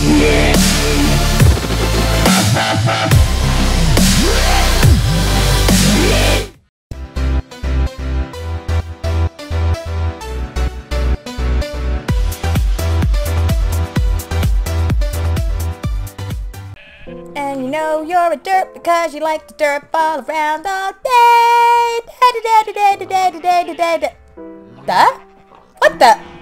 And you know you're a derp because you like to derp all around all day. Da? What the?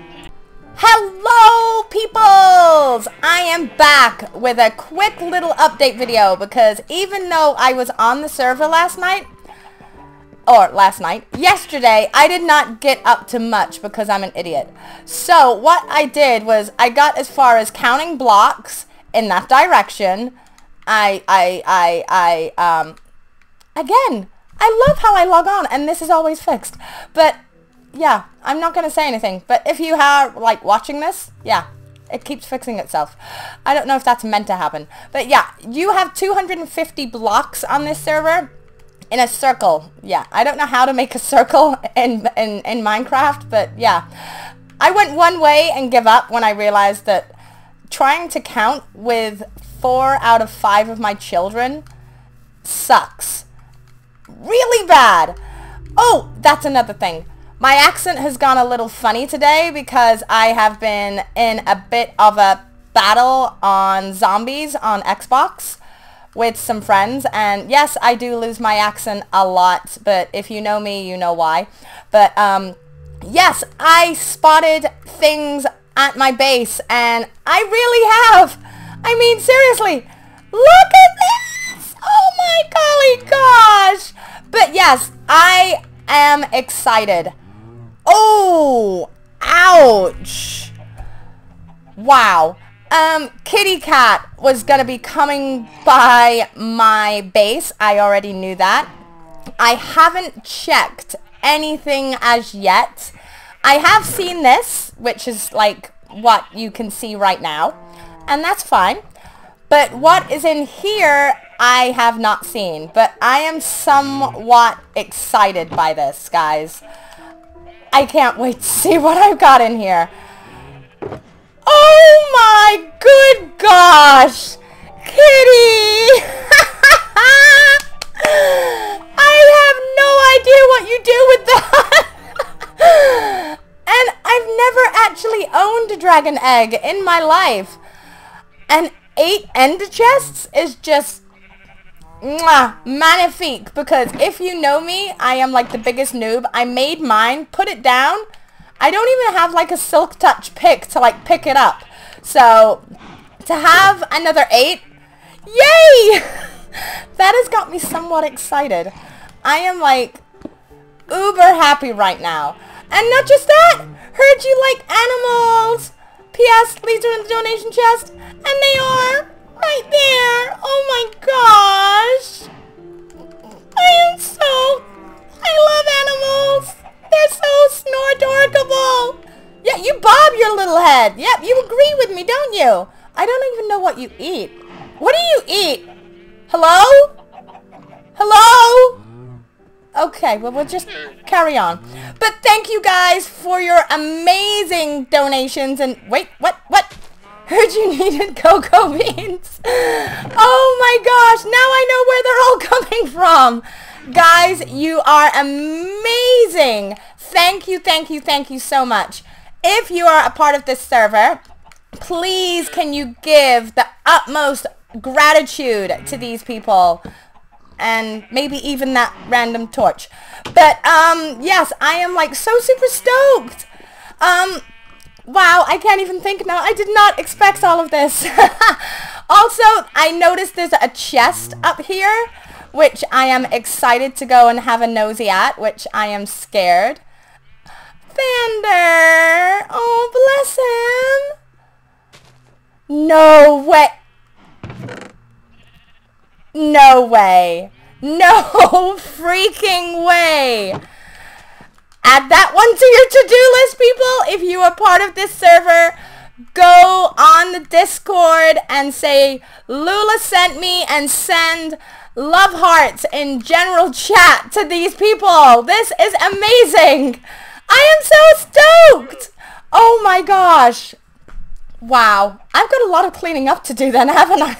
Hello, peoples! I am back with a quick little update video because even though I was on the server last night, or last night, yesterday, I did not get up to much because I'm an idiot. So what I did was I got as far as counting blocks in that direction. I, I, I, I, um, again, I love how I log on and this is always fixed. But yeah, I'm not going to say anything. But if you are, like, watching this, yeah, it keeps fixing itself. I don't know if that's meant to happen. But yeah, you have 250 blocks on this server in a circle. Yeah, I don't know how to make a circle in, in, in Minecraft, but yeah. I went one way and give up when I realized that trying to count with four out of five of my children sucks. Really bad. Oh, that's another thing. My accent has gone a little funny today because I have been in a bit of a battle on zombies on Xbox with some friends. And yes I do lose my accent a lot but if you know me you know why. But um yes I spotted things at my base and I really have. I mean seriously look at this! Oh my golly gosh! But yes I am excited oh ouch wow um, Kitty Cat was going to be coming by my base. I already knew that. I haven't checked anything as yet. I have seen this, which is like what you can see right now. And that's fine. But what is in here, I have not seen. But I am somewhat excited by this, guys. I can't wait to see what I've got in here. Oh my good gosh! Kitty! I have no idea what you do with that! and I've never actually owned a dragon egg in my life. And eight ender chests is just mwah, magnifique because if you know me, I am like the biggest noob. I made mine, put it down, I don't even have like a silk touch pick to like pick it up. So to have another eight, yay! that has got me somewhat excited. I am like uber happy right now. And not just that, heard you like animals. P.S. These are in the donation chest. And they are right there. Oh my gosh. I am so... I love animals. They're so snortorkable. Yeah, you bob your little head. Yep, you agree with me, don't you? I don't even know what you eat. What do you eat? Hello? Hello? Okay, well, we'll just carry on. But thank you guys for your amazing donations. And wait, what? What? Heard you needed cocoa beans. Oh my gosh, now I know where they're all coming from. Guys, you are amazing. Thank you, thank you, thank you so much. If you are a part of this server, please can you give the utmost gratitude to these people and maybe even that random torch. But um yes, I am like so super stoked. Um wow, I can't even think now. I did not expect all of this. also, I noticed there's a chest up here which I am excited to go and have a nosy at, which I am scared. Vander! Oh, bless him! No way! No way! No freaking way! Add that one to your to-do list, people! If you are part of this server, go on the Discord and say, Lula sent me and send love hearts in general chat to these people. This is amazing. I am so stoked. Oh my gosh. Wow, I've got a lot of cleaning up to do then, haven't I?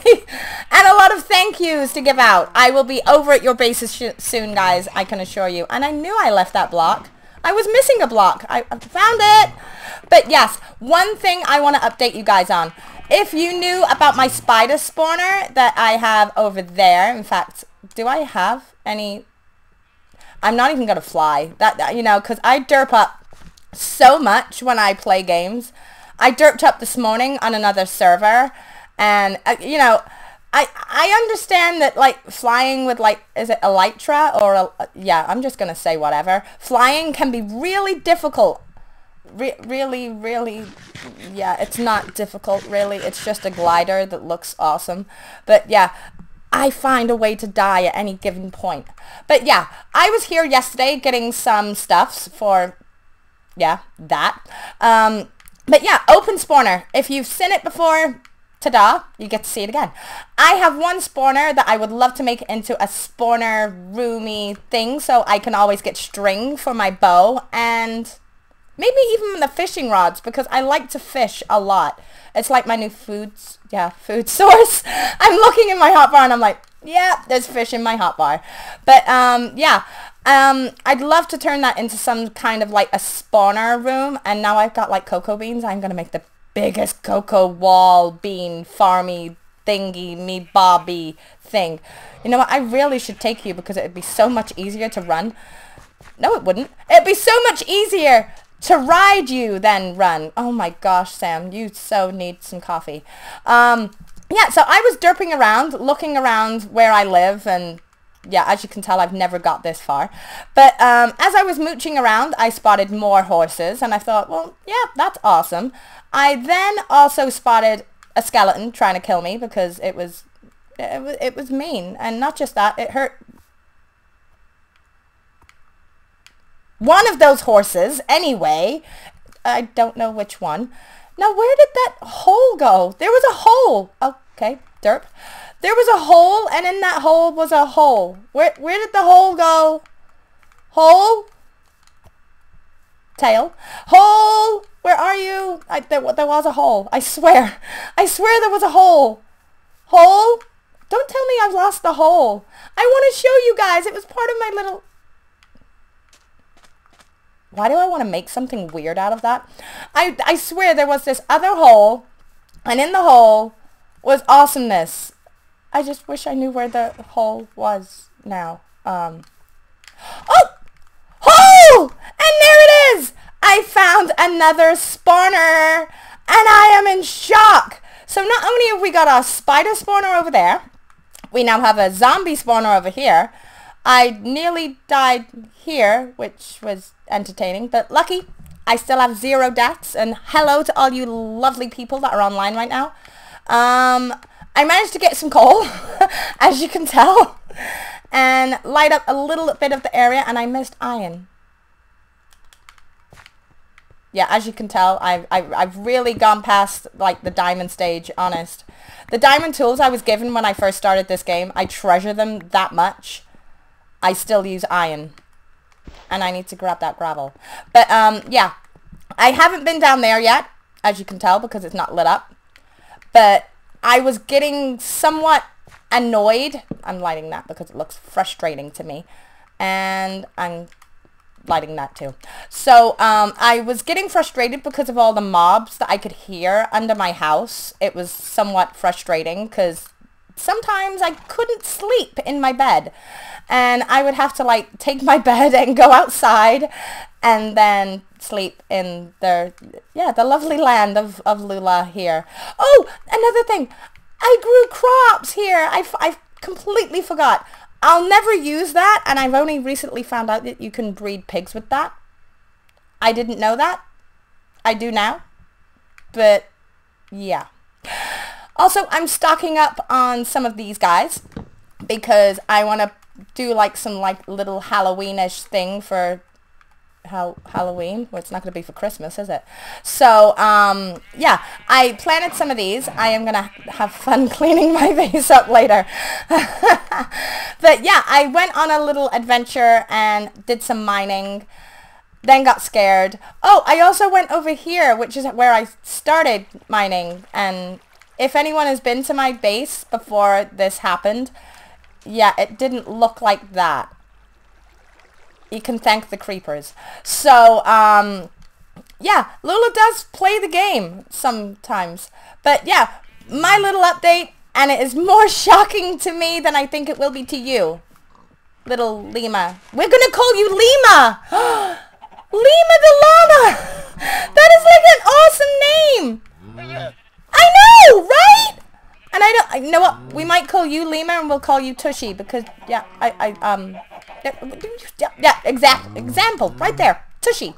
and a lot of thank yous to give out. I will be over at your bases soon, guys, I can assure you. And I knew I left that block. I was missing a block. I, found it. But yes, one thing I want to update you guys on. If you knew about my spider spawner that I have over there, in fact, do I have any? I'm not even going to fly. That, that You know, because I derp up so much when I play games. I derped up this morning on another server, and, uh, you know, I I understand that like flying with like is it elytra or a, yeah I'm just gonna say whatever. Flying can be really difficult. Re really really yeah it's not difficult really. It's just a glider that looks awesome. But yeah I find a way to die at any given point. But yeah I was here yesterday getting some stuffs for yeah that. Um but yeah open spawner. If you've seen it before ta-da, you get to see it again. I have one spawner that I would love to make into a spawner roomy thing so I can always get string for my bow and maybe even the fishing rods because I like to fish a lot. It's like my new food, yeah, food source. I'm looking in my hotbar and I'm like, yeah, there's fish in my hotbar. But um, yeah, um, I'd love to turn that into some kind of like a spawner room and now I've got like cocoa beans. I'm going to make the biggest cocoa wall bean farmy thingy me bobby thing. You know what? I really should take you because it'd be so much easier to run. No, it wouldn't. It'd be so much easier to ride you than run. Oh my gosh, Sam, you so need some coffee. Um, yeah, so I was derping around, looking around where I live and yeah, as you can tell, I've never got this far. But um, as I was mooching around, I spotted more horses, and I thought, well, yeah, that's awesome. I then also spotted a skeleton trying to kill me because it was, it was, it was mean. And not just that, it hurt. One of those horses, anyway, I don't know which one. Now, where did that hole go? There was a hole. Okay, derp. There was a hole, and in that hole was a hole. Where, where did the hole go? Hole? Tail. Hole! Where are you? I, there, there was a hole. I swear. I swear there was a hole. Hole? Don't tell me I've lost the hole. I want to show you guys. It was part of my little... Why do I want to make something weird out of that? I, I swear there was this other hole, and in the hole was awesomeness. I just wish I knew where the hole was now. Um, oh! Hole! And there it is! I found another spawner! And I am in shock! So not only have we got a spider spawner over there, we now have a zombie spawner over here. I nearly died here, which was entertaining, but lucky. I still have zero deaths, and hello to all you lovely people that are online right now. Um, I managed to get some coal, as you can tell, and light up a little bit of the area, and I missed iron. Yeah, as you can tell, I've, I've, I've really gone past, like, the diamond stage, honest. The diamond tools I was given when I first started this game, I treasure them that much. I still use iron. And I need to grab that gravel. But, um, yeah. I haven't been down there yet, as you can tell, because it's not lit up. But I was getting somewhat annoyed. I'm lighting that because it looks frustrating to me. And I'm lighting that too. So um, I was getting frustrated because of all the mobs that I could hear under my house. It was somewhat frustrating because sometimes I couldn't sleep in my bed. And I would have to like take my bed and go outside and then sleep in the, yeah, the lovely land of, of Lula here. Oh, another thing. I grew crops here. I, I completely forgot. I'll never use that, and I've only recently found out that you can breed pigs with that. I didn't know that. I do now. But, yeah. Also, I'm stocking up on some of these guys because I want to do like some like little Halloweenish thing for Halloween. Well, it's not going to be for Christmas, is it? So, um, yeah, I planted some of these. I am going to have fun cleaning my vase up later. but yeah, I went on a little adventure and did some mining. then got scared. Oh, I also went over here, which is where I started mining. And if anyone has been to my base before this happened, yeah, it didn't look like that. You can thank the creepers. So, um, yeah, Lula does play the game sometimes. But yeah, my little update, and it is more shocking to me than I think it will be to you. Little Lima. We're gonna call you Lima! Lima the Llama! That is like an awesome name! I know, right? And I don't, you know what, we might call you Lima and we'll call you Tushy because, yeah, I, I, um, yeah, yeah, exact, example, right there, Tushy.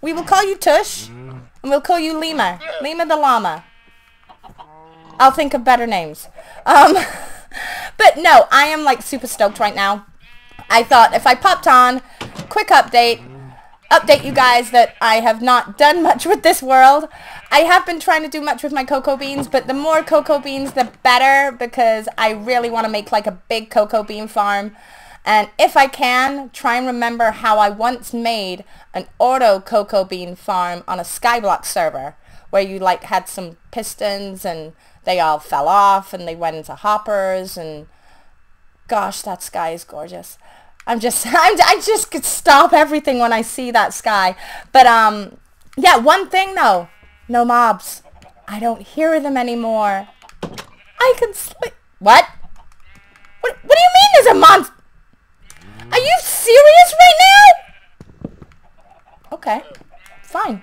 We will call you Tush and we'll call you Lima, Lima the Llama. I'll think of better names. Um, but no, I am like super stoked right now. I thought if I popped on, quick update, update you guys that I have not done much with this world. I have been trying to do much with my cocoa beans, but the more cocoa beans, the better, because I really want to make like a big cocoa bean farm. And if I can, try and remember how I once made an auto cocoa bean farm on a Skyblock server, where you like had some pistons and they all fell off and they went into hoppers and gosh, that sky is gorgeous. I'm just, I'm, I just could stop everything when I see that sky. But, um, yeah, one thing though, no mobs. I don't hear them anymore. I can sleep. What? What, what do you mean there's a monster? Are you serious right now? Okay. Fine.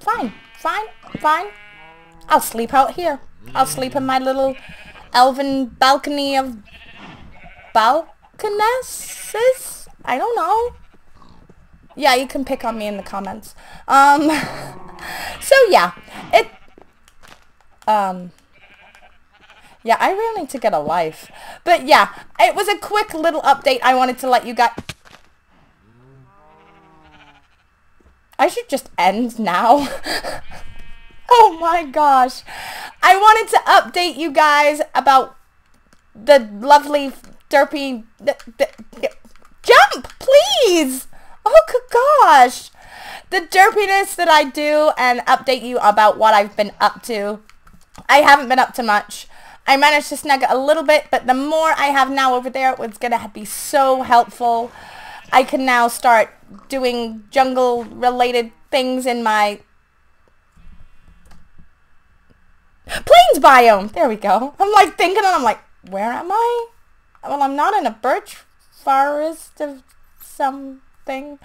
Fine. Fine. Fine. I'll sleep out here. I'll sleep in my little elven balcony of balcony Kinesis? I don't know. Yeah, you can pick on me in the comments. Um, so yeah, it, um, yeah, I really need to get a life. But yeah, it was a quick little update I wanted to let you guys... I should just end now. oh my gosh. I wanted to update you guys about the lovely derpy... Jump, please! Oh, gosh! The derpiness that I do and update you about what I've been up to. I haven't been up to much. I managed to snag it a little bit, but the more I have now over there, it's going to be so helpful. I can now start doing jungle-related things in my plains biome. There we go. I'm like thinking and I'm like, where am I? Well, I'm not in a birch forest of something.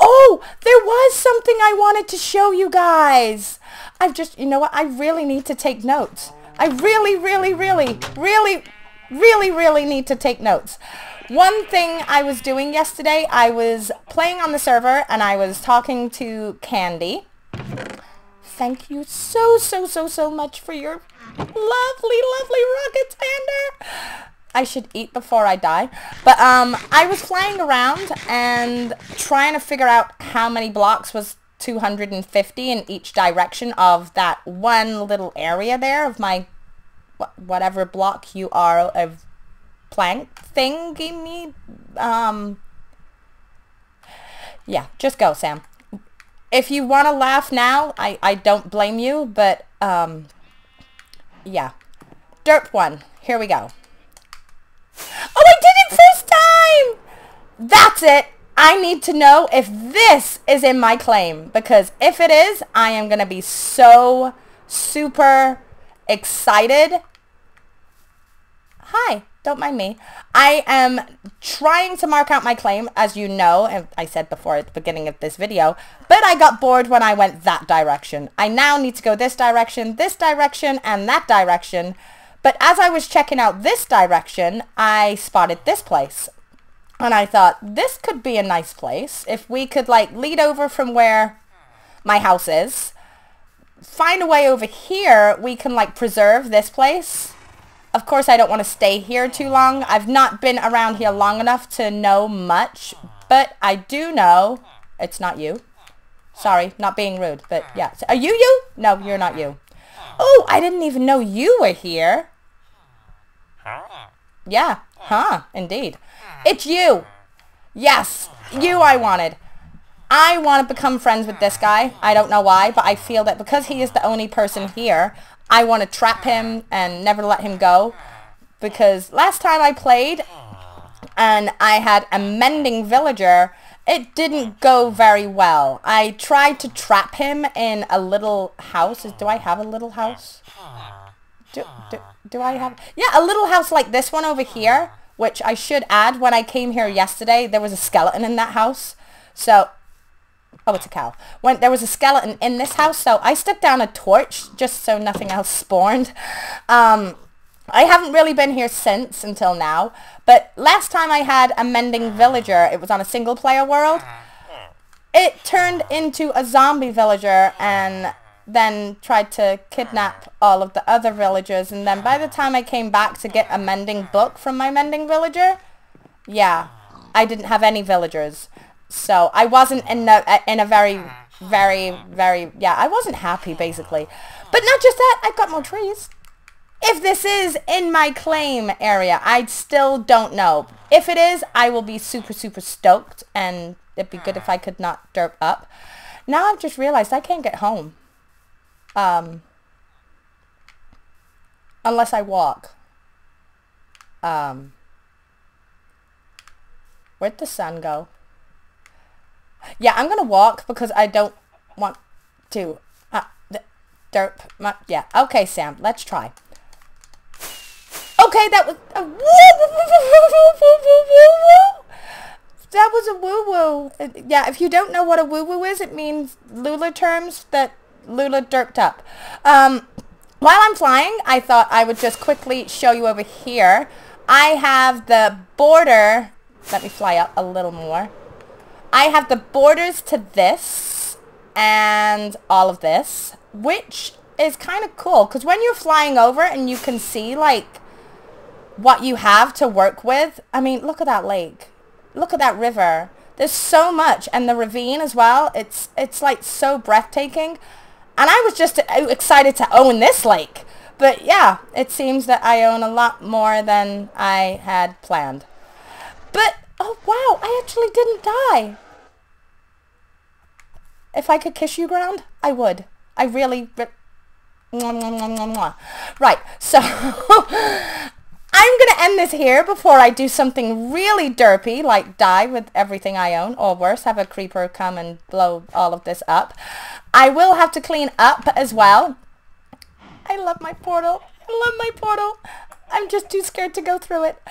Oh, there was something I wanted to show you guys. I've just, you know what? I really need to take notes. I really, really, really, really, really, really need to take notes. One thing I was doing yesterday, I was playing on the server and I was talking to Candy. Thank you so, so, so, so much for your lovely, lovely rocket sander. I should eat before I die. But um, I was flying around and trying to figure out how many blocks was 250 in each direction of that one little area there of my whatever block you are of plank thing give me um yeah just go Sam if you want to laugh now I I don't blame you but um yeah derp one here we go Oh, I did it first time! That's it. I need to know if this is in my claim. Because if it is, I am going to be so super excited. Hi, don't mind me. I am trying to mark out my claim, as you know, and I said before at the beginning of this video, but I got bored when I went that direction. I now need to go this direction, this direction, and that direction but as I was checking out this direction, I spotted this place. And I thought, this could be a nice place. If we could like lead over from where my house is, find a way over here, we can like preserve this place. Of course, I don't want to stay here too long. I've not been around here long enough to know much, but I do know it's not you. Sorry, not being rude, but yeah. Are you you? No, you're not you. Oh, I didn't even know you were here. Yeah, huh, indeed. It's you. Yes, you I wanted. I want to become friends with this guy. I don't know why, but I feel that because he is the only person here, I want to trap him and never let him go. Because last time I played and I had a mending villager, it didn't go very well. I tried to trap him in a little house. Do I have a little house? Do, do, do I have... Yeah, a little house like this one over here, which I should add. When I came here yesterday, there was a skeleton in that house. So Oh, it's a cow. When there was a skeleton in this house, so I stuck down a torch just so nothing else spawned. Um, I haven't really been here since until now, but last time I had a mending villager, it was on a single player world. It turned into a zombie villager and then tried to kidnap ah. all of the other villagers and then by the time I came back to get a mending book from my mending villager, yeah, I didn't have any villagers. So I wasn't in a, uh, in a very, very, very, yeah, I wasn't happy basically. But not just that, I've got more trees. If this is in my claim area, I still don't know. If it is, I will be super, super stoked and it'd be good if I could not derp up. Now I've just realized I can't get home. Um, unless I walk. Um, where'd the sun go? Yeah, I'm going to walk because I don't want to. Uh, derp. My, yeah. Okay, Sam. Let's try. Okay, that was a woo, That was a woo-woo. Yeah, if you don't know what a woo-woo is, it means Lula terms that Lula derped up. Um, while I'm flying, I thought I would just quickly show you over here. I have the border. Let me fly up a little more. I have the borders to this and all of this, which is kind of cool because when you're flying over and you can see like what you have to work with, I mean, look at that lake. Look at that river. There's so much and the ravine as well. It's it's like so breathtaking. And I was just excited to own this lake. But yeah, it seems that I own a lot more than I had planned. But Oh, wow, I actually didn't die. If I could kiss you, ground, I would. I really... Right, so I'm going to end this here before I do something really derpy, like die with everything I own, or worse, have a creeper come and blow all of this up. I will have to clean up as well. I love my portal. I love my portal. I'm just too scared to go through it.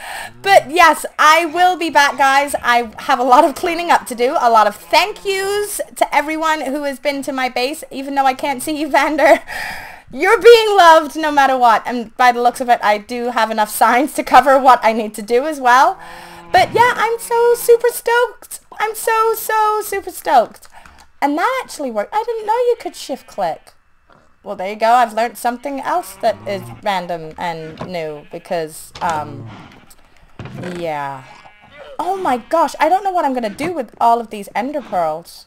But yes, I will be back, guys. I have a lot of cleaning up to do. A lot of thank yous to everyone who has been to my base, even though I can't see you, Vander. You're being loved no matter what. And by the looks of it, I do have enough signs to cover what I need to do as well. But yeah, I'm so super stoked. I'm so, so super stoked. And that actually worked. I didn't know you could shift click. Well, there you go. I've learned something else that is random and new because, um, yeah. Oh my gosh, I don't know what I'm going to do with all of these ender pearls.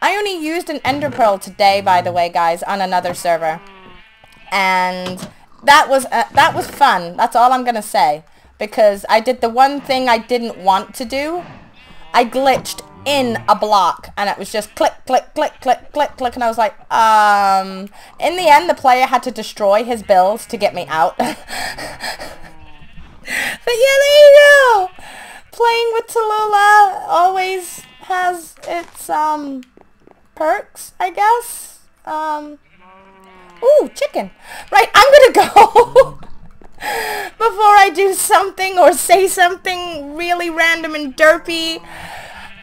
I only used an ender pearl today, by the way, guys, on another server. And that was, uh, that was fun. That's all I'm going to say. Because I did the one thing I didn't want to do. I glitched in a block and it was just click click click click click click and I was like um in the end the player had to destroy his bills to get me out but yeah there you go playing with Tallulah always has its um perks I guess um ooh chicken right I'm gonna go before I do something or say something really random and derpy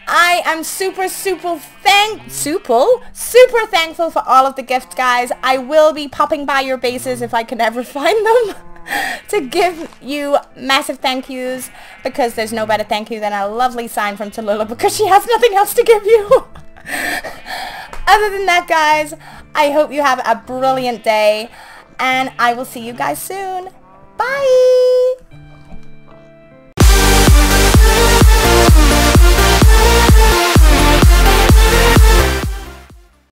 I am super, super thank, super, super thankful for all of the gifts, guys. I will be popping by your bases if I can ever find them to give you massive thank yous because there's no better thank you than a lovely sign from Tallulah because she has nothing else to give you. Other than that, guys, I hope you have a brilliant day and I will see you guys soon. Bye!